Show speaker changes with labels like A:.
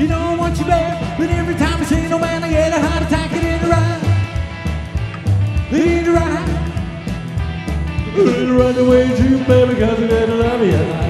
A: You know I want you back, but every time I say no man, I get a heart attack. It ain't right. It ain't right. It ain't right away way you, baby, cause it ain't love you.